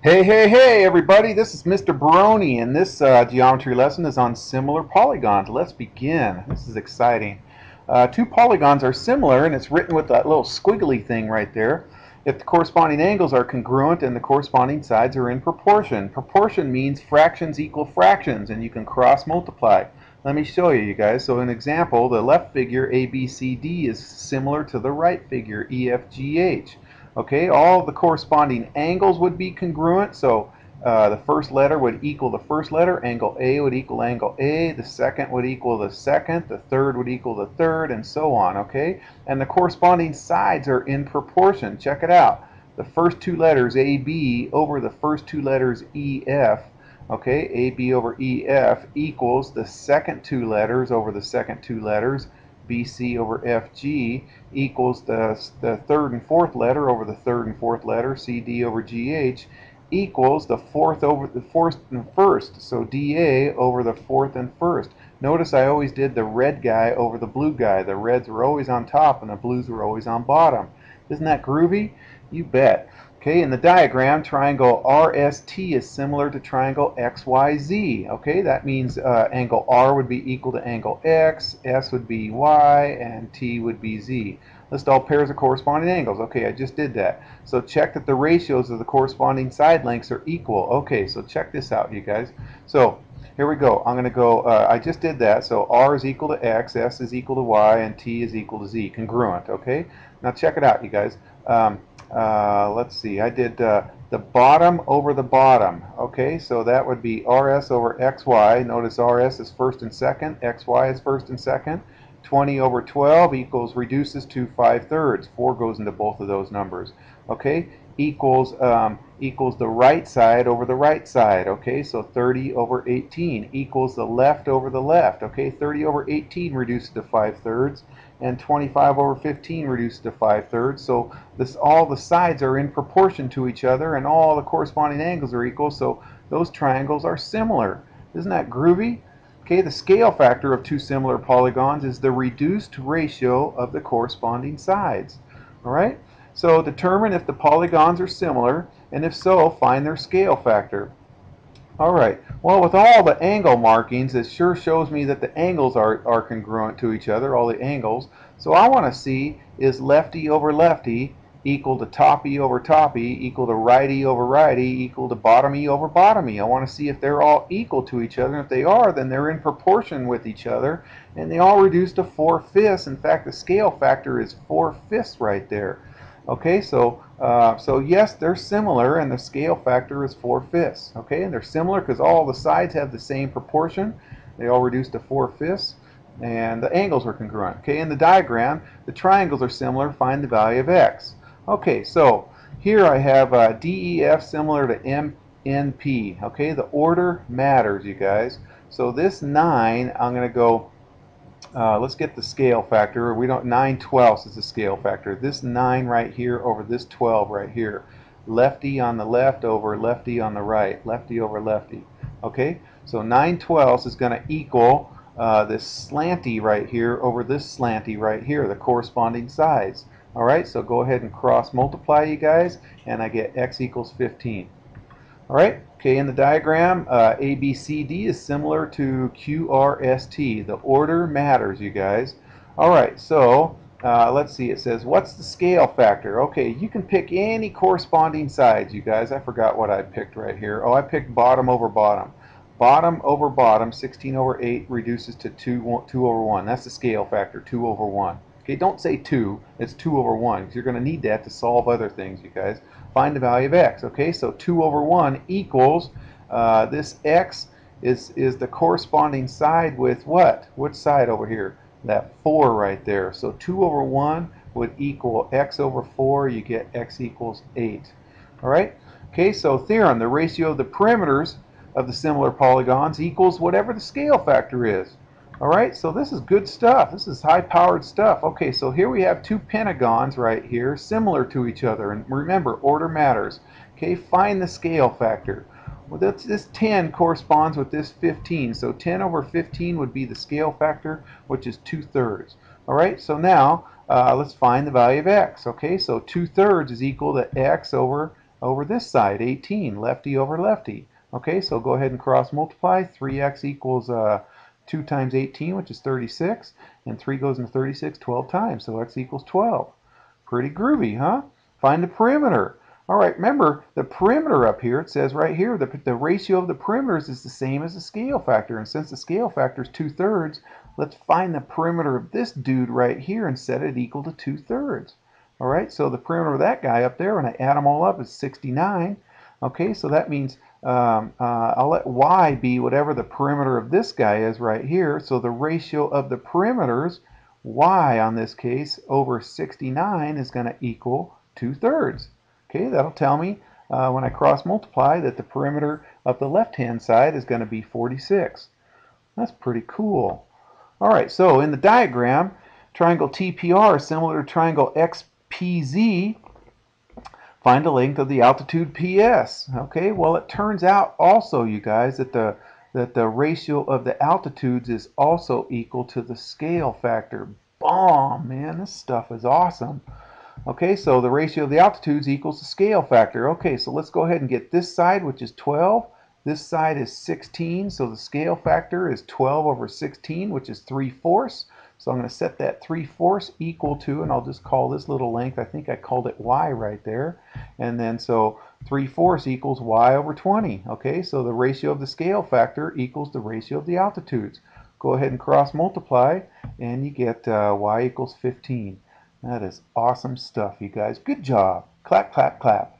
Hey, hey, hey, everybody, this is Mr. Baroni, and this uh, geometry lesson is on similar polygons. Let's begin. This is exciting. Uh, two polygons are similar, and it's written with that little squiggly thing right there. If the corresponding angles are congruent and the corresponding sides are in proportion. Proportion means fractions equal fractions, and you can cross multiply. Let me show you, you guys. So an example, the left figure ABCD is similar to the right figure EFGH. Okay, all the corresponding angles would be congruent. So uh, the first letter would equal the first letter, angle A would equal angle A, the second would equal the second, the third would equal the third, and so on, okay? And the corresponding sides are in proportion. Check it out. The first two letters AB over the first two letters EF, okay, AB over EF equals the second two letters over the second two letters BC over FG equals the, the third and fourth letter over the third and fourth letter, CD over GH, equals the fourth over the fourth and first. So DA over the fourth and first. Notice I always did the red guy over the blue guy. The reds were always on top and the blues were always on bottom. Isn't that groovy? You bet. Okay, in the diagram, triangle RST is similar to triangle XYZ. Okay, that means uh, angle R would be equal to angle X, S would be Y, and T would be Z. List all pairs of corresponding angles. Okay, I just did that. So check that the ratios of the corresponding side lengths are equal. Okay, so check this out, you guys. So here we go. I'm going to go, uh, I just did that. So R is equal to X, S is equal to Y, and T is equal to Z. Congruent, okay? Now check it out, you guys. Um, uh, let's see, I did uh, the bottom over the bottom. Okay, so that would be RS over XY. Notice RS is first and second, XY is first and second. 20 over 12 equals reduces to 5 thirds. 4 goes into both of those numbers. Okay, equals um, equals the right side over the right side. Okay, so 30 over 18 equals the left over the left. Okay, 30 over 18 reduces to 5 thirds and 25 over 15 reduced to 5 thirds. So this all the sides are in proportion to each other and all the corresponding angles are equal. So those triangles are similar. Isn't that groovy? Okay, the scale factor of two similar polygons is the reduced ratio of the corresponding sides. All right? So determine if the polygons are similar, and if so, find their scale factor. All right. Well, with all the angle markings, it sure shows me that the angles are, are congruent to each other, all the angles. So I want to see is lefty over lefty equal to toppy over toppy equal to righty over righty equal to bottomy over bottomy. I want to see if they're all equal to each other. And if they are, then they're in proportion with each other. And they all reduce to 4 fifths. In fact, the scale factor is 4 fifths right there. Okay, so uh, so yes, they're similar, and the scale factor is 4 fifths. Okay, and they're similar because all the sides have the same proportion. They all reduce to 4 fifths, and the angles are congruent. Okay, in the diagram, the triangles are similar. Find the value of x. Okay, so here I have uh, DEF similar to MNP. Okay, the order matters, you guys. So this 9, I'm going to go uh, let's get the scale factor. We don't 9 twelfths is the scale factor. This 9 right here over this 12 right here. Lefty on the left over lefty on the right. Lefty over lefty. Okay, so 9 twelfths is going to equal uh, this slanty right here over this slanty right here, the corresponding sides. All right, so go ahead and cross multiply you guys, and I get x equals 15. All right, okay, in the diagram, uh, ABCD is similar to QRST. The order matters, you guys. All right, so uh, let's see, it says, what's the scale factor? Okay, you can pick any corresponding sides, you guys. I forgot what I picked right here. Oh, I picked bottom over bottom. Bottom over bottom, 16 over 8 reduces to 2, 2 over 1. That's the scale factor, 2 over 1. Okay, don't say 2, it's 2 over 1, because you're going to need that to solve other things, you guys. Find the value of x. Okay, so 2 over 1 equals, uh, this x is, is the corresponding side with what? Which side over here? That 4 right there. So 2 over 1 would equal x over 4. You get x equals 8. All right? Okay, so theorem, the ratio of the perimeters of the similar polygons equals whatever the scale factor is. All right, so this is good stuff. This is high-powered stuff. Okay, so here we have two pentagons right here, similar to each other. And remember, order matters. Okay, find the scale factor. Well, this, this 10 corresponds with this 15. So 10 over 15 would be the scale factor, which is 2 thirds. All right, so now uh, let's find the value of x. Okay, so 2 thirds is equal to x over over this side, 18, lefty over lefty. Okay, so go ahead and cross multiply. 3x equals uh, 2 times 18, which is 36, and 3 goes into 36 12 times, so x equals 12. Pretty groovy, huh? Find the perimeter. All right, remember the perimeter up here, it says right here, the, the ratio of the perimeters is the same as the scale factor. And since the scale factor is 2 thirds, let's find the perimeter of this dude right here and set it equal to 2 thirds. All right, so the perimeter of that guy up there, when I add them all up, is 69. Okay, so that means um, uh, I'll let y be whatever the perimeter of this guy is right here. So the ratio of the perimeters, y on this case, over 69 is going to equal 2 thirds. Okay, that'll tell me uh, when I cross multiply that the perimeter of the left hand side is going to be 46. That's pretty cool. All right, so in the diagram, triangle TPR is similar to triangle XPZ. Find the length of the altitude PS. Okay, well it turns out also, you guys, that the that the ratio of the altitudes is also equal to the scale factor. Bomb, man, this stuff is awesome. Okay, so the ratio of the altitudes equals the scale factor. Okay, so let's go ahead and get this side, which is 12. This side is 16, so the scale factor is 12 over 16, which is 3 fourths. So I'm going to set that 3 fourths equal to, and I'll just call this little length, I think I called it y right there. And then so 3 fourths equals y over 20. Okay, so the ratio of the scale factor equals the ratio of the altitudes. Go ahead and cross multiply, and you get uh, y equals 15. That is awesome stuff, you guys. Good job. Clap, clap, clap.